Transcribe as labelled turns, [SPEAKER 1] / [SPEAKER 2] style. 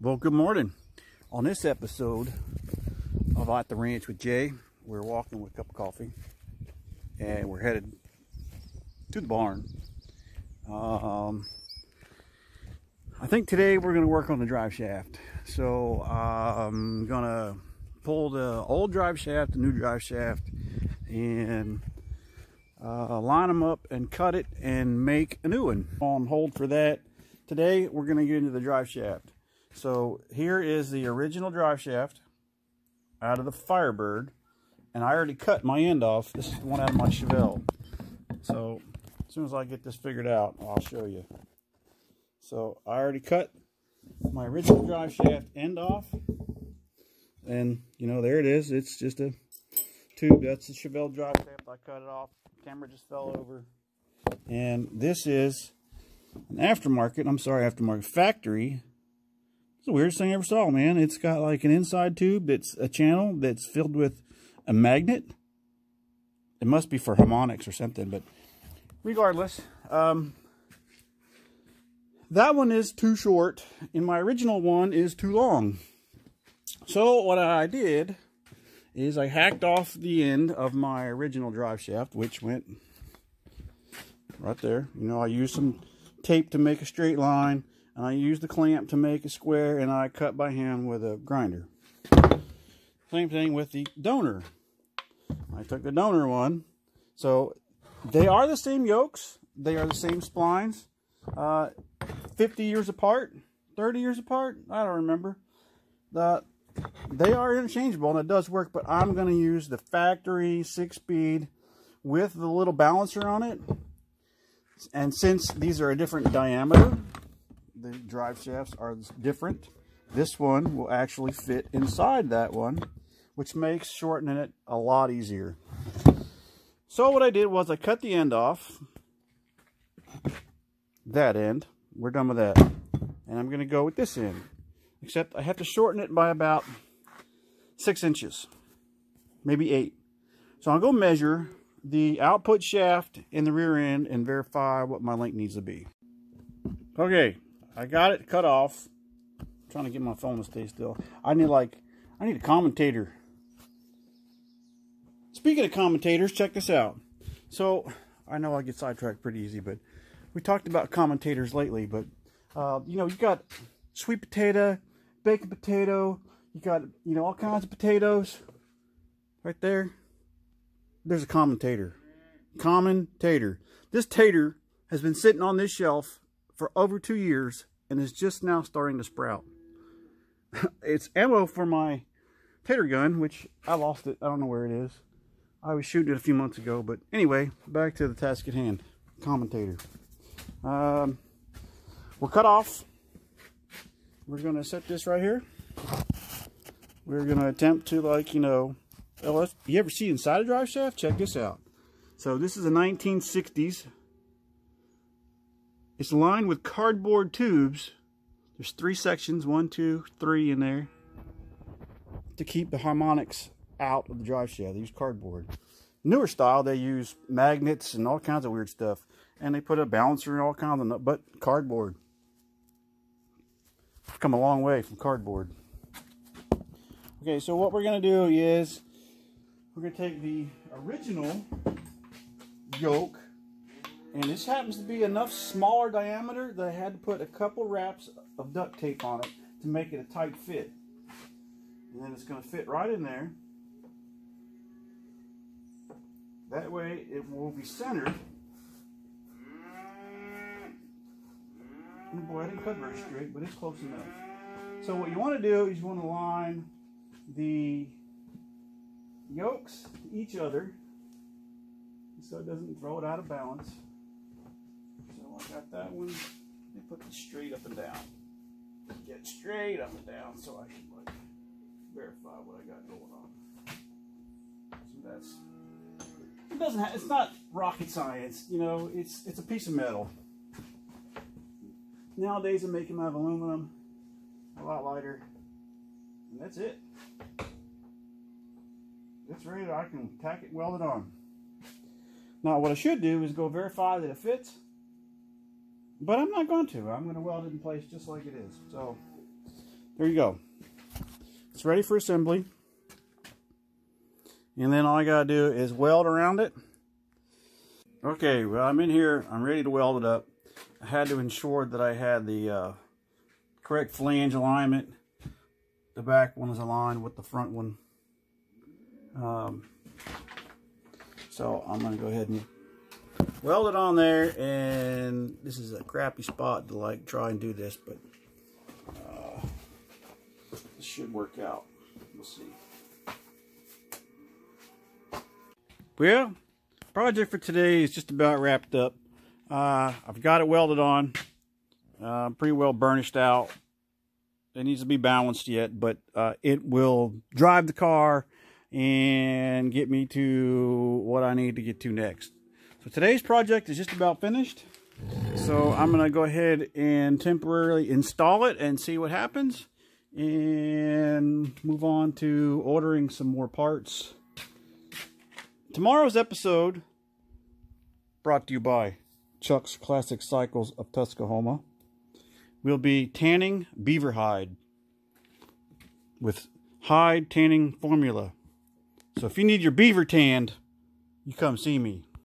[SPEAKER 1] Well, good morning. On this episode of At the Ranch with Jay, we're walking with a cup of coffee and we're headed to the barn. Um, I think today we're going to work on the drive shaft. So I'm going to pull the old drive shaft, the new drive shaft, and uh, line them up and cut it and make a new one. On hold for that. Today we're going to get into the drive shaft. So here is the original drive shaft out of the Firebird. And I already cut my end off. This is the one out of my Chevelle. So as soon as I get this figured out, I'll show you. So I already cut my original drive shaft end off. And, you know, there it is. It's just a tube. That's the Chevelle drive shaft. I cut it off. camera just fell over. And this is an aftermarket, I'm sorry, aftermarket factory the weirdest thing I ever saw, man. It's got like an inside tube that's a channel that's filled with a magnet. It must be for harmonics or something, but regardless, um, that one is too short, and my original one is too long. So what I did is I hacked off the end of my original drive shaft, which went right there. You know, I used some tape to make a straight line and I used the clamp to make a square and I cut by hand with a grinder. Same thing with the donor. I took the donor one. So they are the same yokes. They are the same splines. Uh, 50 years apart, 30 years apart. I don't remember. The, they are interchangeable and it does work, but I'm going to use the factory six speed with the little balancer on it. And since these are a different diameter, the drive shafts are different. This one will actually fit inside that one, which makes shortening it a lot easier. So what I did was I cut the end off, that end. We're done with that. And I'm going to go with this end. Except I have to shorten it by about six inches, maybe eight. So I'll go measure the output shaft in the rear end and verify what my length needs to be. Okay, I got it cut off. I'm trying to get my phone to stay still. I need like, I need a commentator. Speaking of commentators, check this out. So, I know I get sidetracked pretty easy, but we talked about commentators lately, but, uh, you know, you got sweet potato, baked potato, you got, you know, all kinds of potatoes. Right there, there's a commentator. Commentator. This tater has been sitting on this shelf for over two years and is just now starting to sprout. it's ammo for my tater gun, which I lost it. I don't know where it is. I was shooting it a few months ago, but anyway, back to the task at hand. Commentator. Um, we're cut off. We're going to set this right here. We're going to attempt to like, you know, you ever see inside a drive shaft? Check this out. So this is a 1960s it's lined with cardboard tubes. There's three sections, one, two, three in there, to keep the harmonics out of the drive shaft. They use cardboard. Newer style, they use magnets and all kinds of weird stuff. And they put a balancer and all kinds of, but cardboard. come a long way from cardboard. Okay, so what we're to do is we're to take the original yoke and this happens to be enough smaller diameter that I had to put a couple wraps of duct tape on it to make it a tight fit. And then it's going to fit right in there. That way it will be centered. Oh boy, I didn't cut very straight, but it's close enough. So what you want to do is you want to line the yokes to each other so it doesn't throw it out of balance. Got that one. They put it straight up and down. Get straight up and down so I can like verify what I got going on. So that's it doesn't have, it's not rocket science, you know, it's it's a piece of metal. Nowadays them out of aluminum, a lot lighter, and that's it. It's ready, I can tack it welded on. Now what I should do is go verify that it fits but I'm not going to. I'm going to weld it in place just like it is. So there you go. It's ready for assembly. And then all I gotta do is weld around it. Okay, well I'm in here, I'm ready to weld it up. I had to ensure that I had the uh, correct flange alignment. The back one is aligned with the front one. Um, so I'm gonna go ahead and weld it on there and this is a crappy spot to like try and do this, but uh, this should work out. We'll see. Well, project for today is just about wrapped up. Uh, I've got it welded on, uh, pretty well burnished out. It needs to be balanced yet, but uh, it will drive the car and get me to what I need to get to next. Today's project is just about finished. So I'm going to go ahead and temporarily install it and see what happens. And move on to ordering some more parts. Tomorrow's episode brought to you by Chuck's Classic Cycles of Tuskahoma will be tanning beaver hide with hide tanning formula. So if you need your beaver tanned, you come see me.